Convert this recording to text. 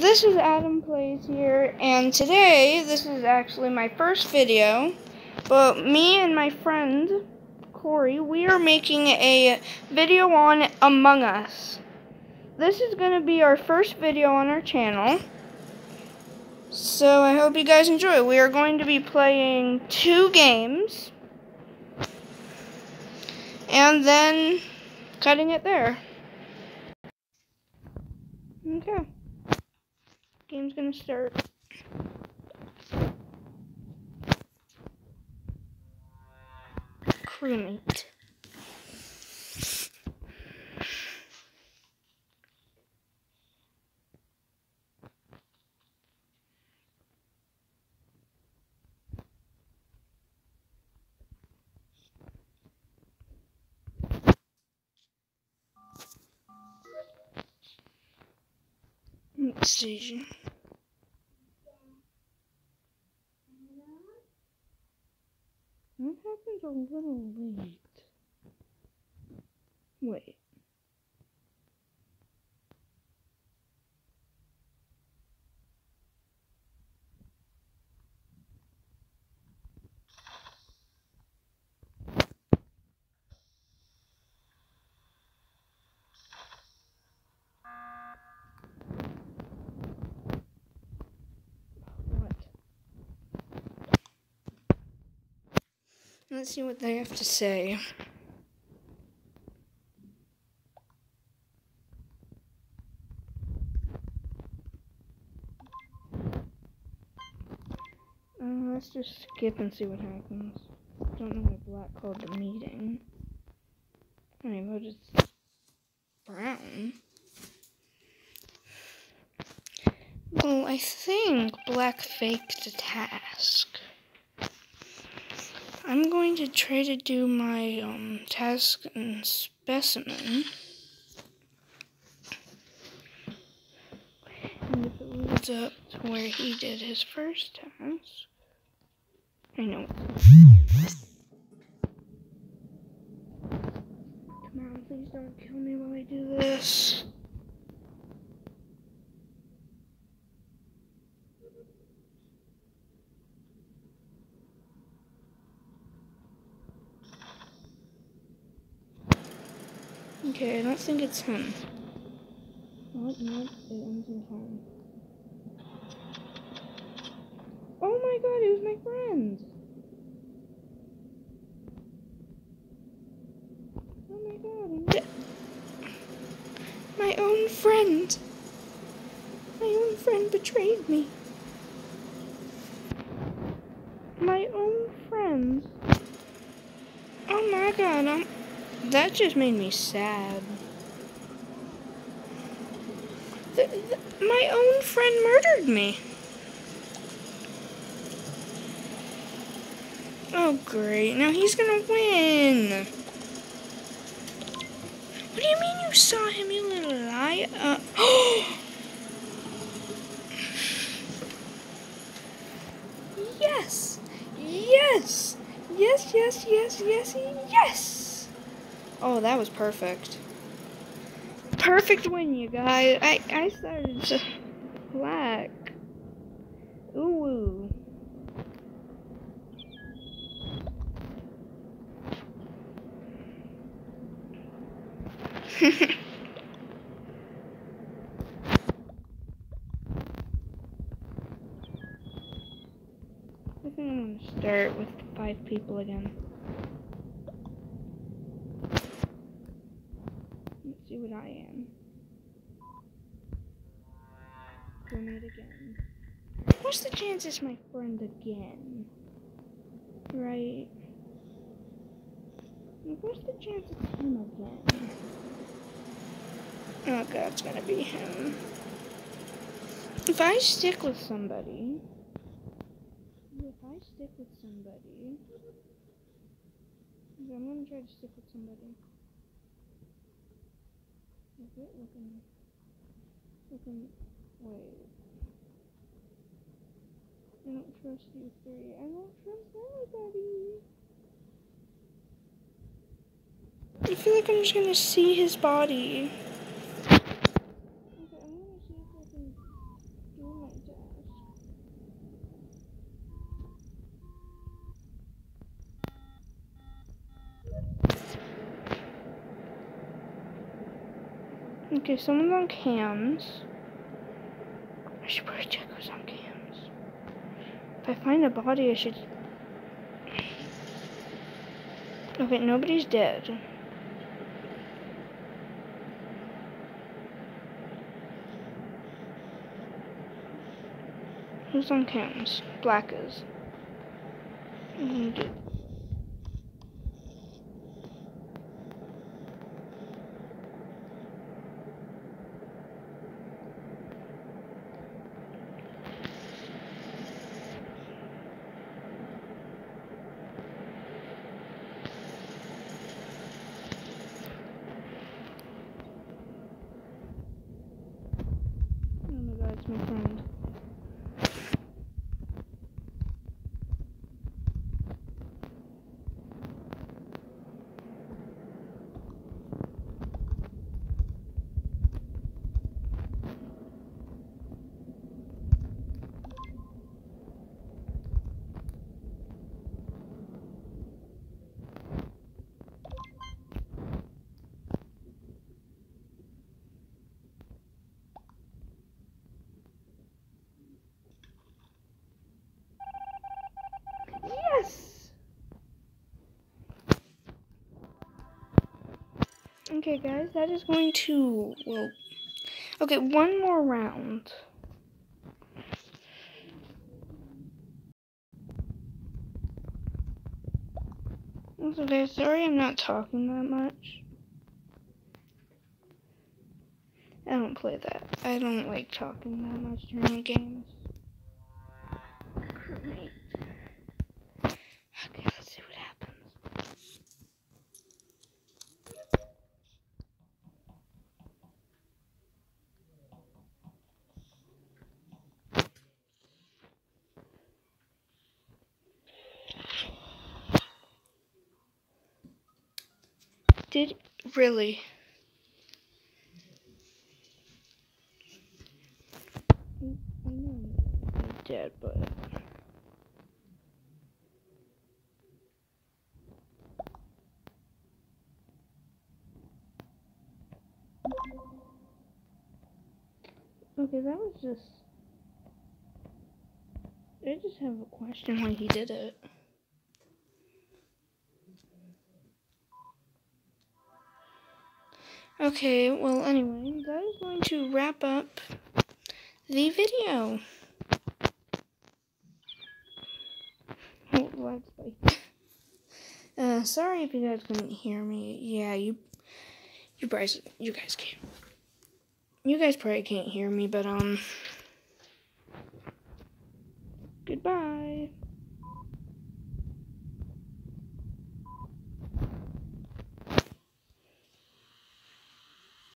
this is Adam Plays here, and today, this is actually my first video, but me and my friend, Corey, we are making a video on Among Us. This is going to be our first video on our channel, so I hope you guys enjoy. We are going to be playing two games, and then cutting it there. Okay. Game's gonna start. Crewmate. Station. What happens a little late? Wait. What? Let's see what they have to say. Uh, let's just skip and see what happens. Don't know why Black called the meeting. We'll just brown. Well, I think Black faked the task. I'm going to try to do my um, task in specimen. And if it leads up to where he did his first task, I know. Come on, please don't kill me while I do this. Okay, I don't think it's him. What? It ends in time. Oh my god, it was my friend! Oh my god, I'm My own friend! My own friend betrayed me. My own friend. Oh my god, I'm... That just made me sad. The, the, my own friend murdered me. Oh, great. Now he's gonna win. What do you mean you saw him, you little liar? Uh, yes! Yes! Yes, yes, yes, yes, yes! Oh, that was perfect. Perfect win, you guys. I, I started to black. Ooh. I think I'm gonna start with five people again. Again. What's the chances my friend again? Right. What's the chance it's him again? Oh god, it's gonna be him. If I stick with somebody, if I stick with somebody, I'm gonna try to stick with somebody. Is it looking, looking, wait. I don't trust you three. I don't trust anybody. I feel like I'm just gonna see his body. Okay, someone's on cams. I should probably check who's on cams. If I find a body, I should... Oh, okay, nobody's dead. Who's on cams? Black is. Mm -hmm. my friend. Okay, guys, that is going to, well, okay, one more round. Okay, sorry I'm not talking that much. I don't play that. I don't like talking that much during games. Great. Okay, let's see what happens. Did really? I know I'm dead, but. Okay, that was just. I just have a question why he did it. Okay, well, anyway, that is going to wrap up the video. Oh, uh, sorry if you guys couldn't hear me. Yeah, you, you guys, you guys can't. You guys probably can't hear me, but um, goodbye.